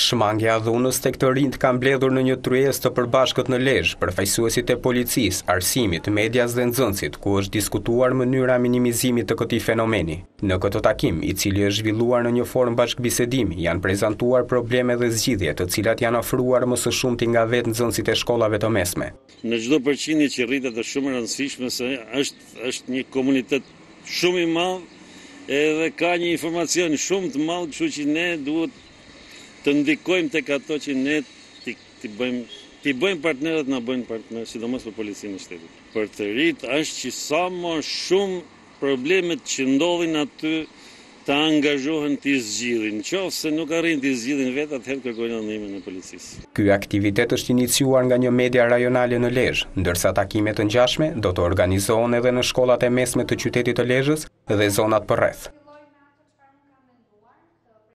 Shmangia e dhunës tek të rinjtë ka mbledhur në një tryezë të përbashkët në Lezhë, përfaqësuesit e policisë, arsimit, medias dhe nxënësit, ku është diskutuar mënyra e minimizimit të këtij fenomeni. Në këtë takim, i cili është zhvilluar në një formë bashkëbisedimi, janë prezantuar probleme dhe zgjidhje, të cilat janë ofruar më së shumti nga vetë nxënësit e shkollave të mesme. Në çdo përqindje që rritet është shumë e rëndësishme se është një komunitet shumë i madh edhe ka një informacion shumë të madh, kështu që ne duhet të ndikojmë tek ato që ne t'i t'i bëjmë t'i bëjmë partnerët na bëjnë partner, sidomos për policinë e shtetit. Për të rinjtë është që sa më shumë Problemet që ndodhin aty të angazhohen t'i zgjidhin. Në qoftë se nuk arrijnë t'i zgjidhin vetë, atëherë kërkojnë ndihmën e policisë. Ky aktivitet është iniciuar nga një media rajonale në Lezhë, ndërsa takime të ngjashme do të organizohen edhe në shkollat e mesme të qytetit të Lezhës dhe zonat përreth.